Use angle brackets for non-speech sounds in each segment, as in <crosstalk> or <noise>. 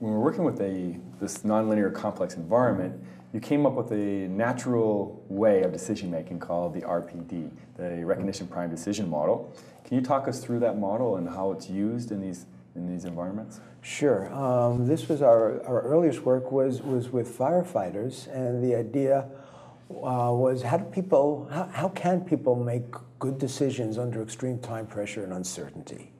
when we're working with a this nonlinear complex environment, you came up with a natural way of decision making called the RPD, the recognition primed decision model. Can you talk us through that model and how it's used in these in these environments? Sure. Um, this was our, our earliest work was was with firefighters, and the idea uh, was how do people how, how can people make good decisions under extreme time pressure and uncertainty?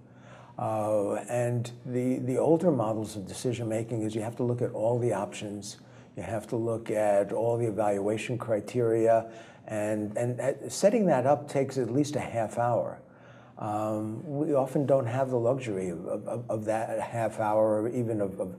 Uh, and the the older models of decision making is you have to look at all the options you have to look at all the evaluation criteria, and, and setting that up takes at least a half hour. Um, we often don't have the luxury of, of, of that half hour or even of, of,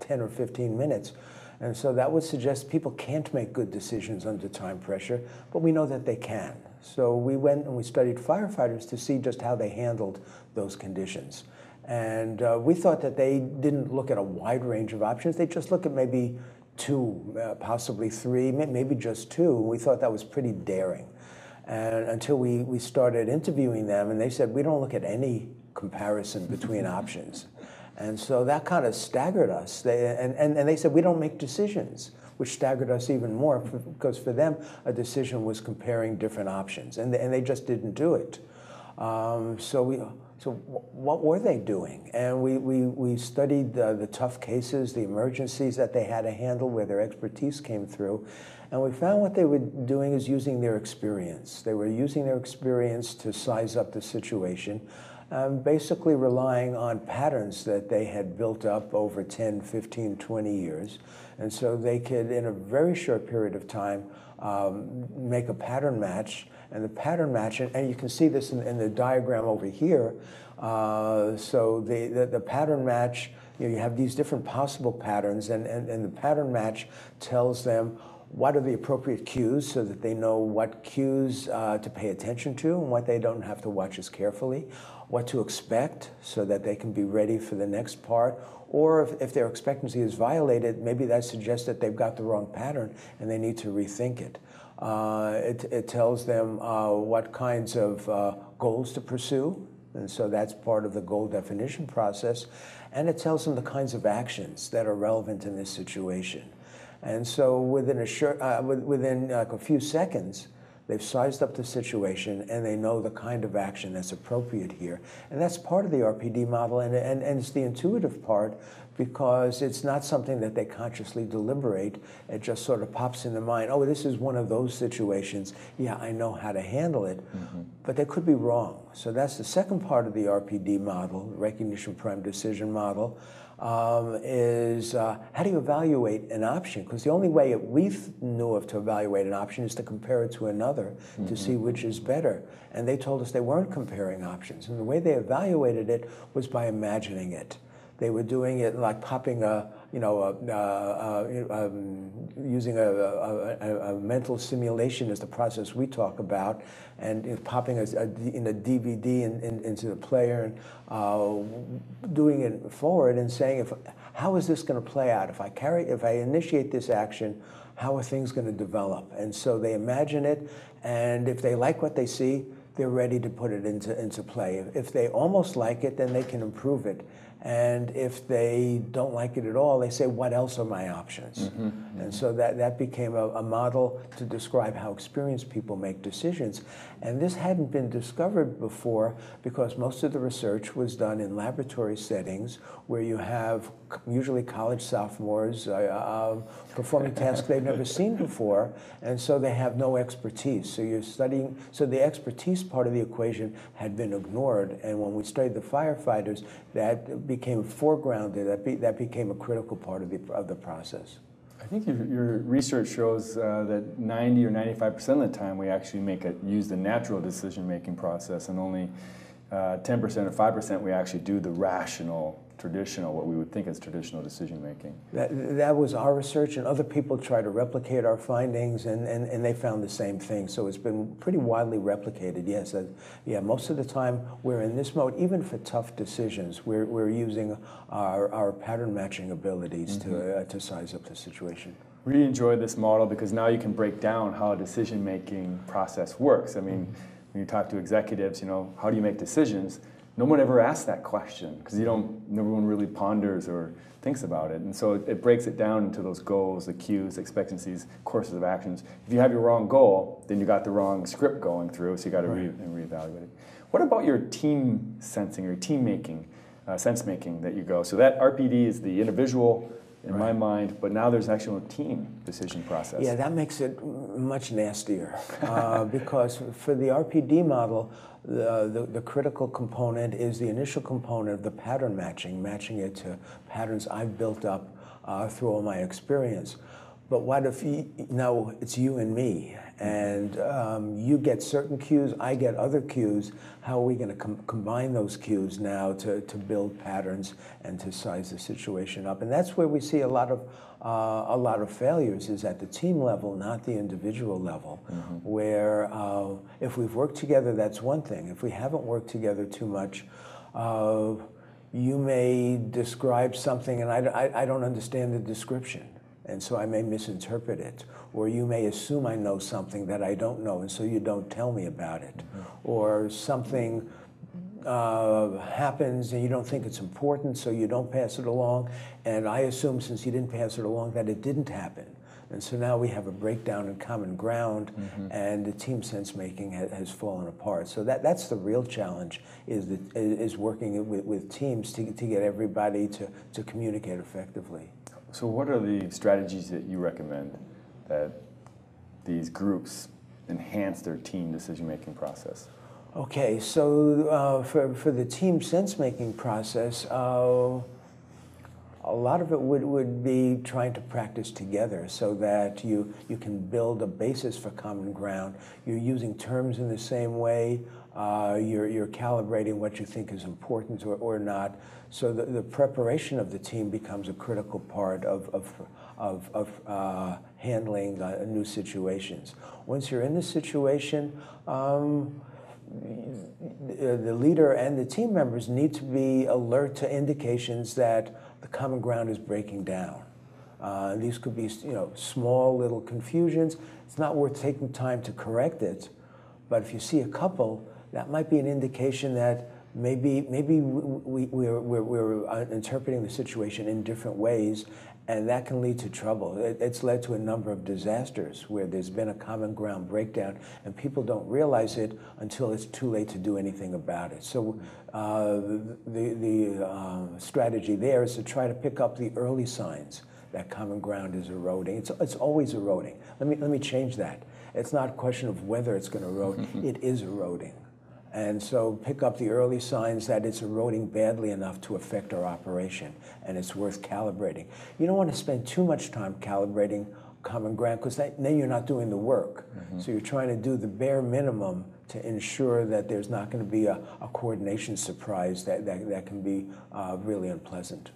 10 or 15 minutes. And so that would suggest people can't make good decisions under time pressure, but we know that they can. So we went and we studied firefighters to see just how they handled those conditions. And uh, we thought that they didn't look at a wide range of options. They just look at maybe two, uh, possibly three, maybe just two. We thought that was pretty daring. And until we, we started interviewing them, and they said, we don't look at any comparison between <laughs> options. And so that kind of staggered us. They, and, and, and they said, we don't make decisions, which staggered us even more because for them, a decision was comparing different options, and they, and they just didn't do it. Um, so we so what were they doing? And we, we, we studied the, the tough cases, the emergencies that they had to handle where their expertise came through. And we found what they were doing is using their experience. They were using their experience to size up the situation, um, basically relying on patterns that they had built up over 10, 15, 20 years. And so they could, in a very short period of time, um, make a pattern match and the pattern match, and you can see this in, in the diagram over here. Uh, so the, the, the, pattern match, you, know, you have these different possible patterns, and, and, and the pattern match tells them what are the appropriate cues so that they know what cues uh, to pay attention to and what they don't have to watch as carefully, what to expect so that they can be ready for the next part, or if, if their expectancy is violated, maybe that suggests that they've got the wrong pattern and they need to rethink it. Uh, it, it, tells them uh, what kinds of uh, goals to pursue, and so that's part of the goal definition process. And it tells them the kinds of actions that are relevant in this situation. And so within a, short, uh, within like a few seconds, They've sized up the situation and they know the kind of action that's appropriate here. And that's part of the RPD model, and, and, and it's the intuitive part because it's not something that they consciously deliberate. It just sort of pops in the mind, oh, this is one of those situations. Yeah, I know how to handle it. Mm-hmm. But they could be wrong. So that's the second part of the RPD model, recognition primed decision model um, is uh, how do you evaluate an option? Because the only way we knew of to evaluate an option is to compare it to another mm-hmm. to see which is better. And they told us they weren't comparing options. And the way they evaluated it was by imagining it. They were doing it like popping a, you know, a, a, a, um, using a, mental simulation is the process we talk about, and you know, popping a, in a DVD in, in, into the player and uh, doing it forward and saying, if, how is this going to play out? If I carry, if I initiate this action, how are things going to develop? And so they imagine it, and if they like what they see, they're ready to put it into, into play. If they almost like it, then they can improve it. And if they don't like it at all, they say, What else are my options? Mm-hmm, mm-hmm. And so that, that became a, a, model to describe how experienced people make decisions. And this hadn't been discovered before because most of the research was done in laboratory settings where you have usually college sophomores uh, uh, performing tasks they've never <laughs> seen before, and so they have no expertise. So you're studying, so the expertise part of the equation had been ignored. And when we studied the firefighters, that became foregrounded, that, be, that became a critical part of the, of the process. I think your, your research shows uh, that 90 or 95% of the time we actually make a, use the natural decision making process, and only uh, 10% or 5% we actually do the rational traditional, what we would think is traditional decision making. That, that was our research, and other people try to replicate our findings, and, and, and they found the same thing. So it's been pretty widely replicated, yes. Uh, yeah, most of the time we're in this mode, even for tough decisions, we're, we're using our, our pattern matching abilities mm-hmm. to, uh, to size up the situation. Really enjoy this model because now you can break down how a decision making process works. I mean, mm-hmm. When you talk to executives, you know, how do you make decisions? no one ever asks that question because you don't, no one really ponders or thinks about it. And so it, it, breaks it down into those goals, the cues, expectancies, courses of actions. If you have your wrong goal, then you got the wrong script going through, so you got to right. re- reevaluate it. What about your team sensing or team making, uh, sense making that you go? So that RPD is the individual in right. my mind, but now there's actually a team decision process. Yeah, that makes it much nastier uh, <laughs> because for the RPD model, the, the, the, critical component is the initial component of the pattern matching, matching it to patterns I've built up uh, through all my experience. But what if you, now it's you and me, and um, you get certain cues, I get other cues. How are we going to com combine those cues now to, to build patterns and to size the situation up? And that's where we see a lot of uh, a lot of failures is at the team level, not the individual level. Mm -hmm. Where uh, if we've worked together, that's one thing. If we haven't worked together too much. Uh, you may describe something and I, I, I don't understand the description and so I may misinterpret it. Or you may assume I know something that I don't know, and so you don't tell me about it. Mm -hmm. Or something uh, happens and you don't think it's important, so you don't pass it along. And I assume since you didn't pass it along that it didn't happen. And so now we have a breakdown in common ground, mm -hmm. and the team sense making ha has fallen apart. So that, that's the real challenge is, that, is working with, with teams to, to get everybody to, to communicate effectively. So, what are the strategies that you recommend that these groups enhance their team decision making process? Okay, so uh, for, for the team sense making process, uh, a lot of it would, would be trying to practice together so that you, you can build a basis for common ground. You're using terms in the same way. Uh, you're, you're calibrating what you think is important or, or not. So the, the preparation of the team becomes a critical part of, of, of, of uh, handling uh, new situations. Once you're in the situation, um, the leader and the team members need to be alert to indications that the common ground is breaking down. Uh, these could be, you know, small little confusions. It's not worth taking time to correct it, but if you see a couple, that might be an indication that maybe maybe we, we're, we're, we're uh, interpreting the situation in different ways, and that can lead to trouble. It, it's led to a number of disasters where there's been a common ground breakdown, and people don't realize it until it's too late to do anything about it. So uh, the, the uh, strategy there is to try to pick up the early signs that common ground is eroding. It's, it's always eroding. Let me, let me change that. It's not a question of whether it's going to erode, <laughs> it is eroding. And so pick up the early signs that it's eroding badly enough to affect our operation, and it's worth calibrating. You don't want to spend too much time calibrating common ground because then you're not doing the work. Mm -hmm. So you're trying to do the bare minimum to ensure that there's not going to be a, a coordination surprise that, that, that can be uh, really unpleasant.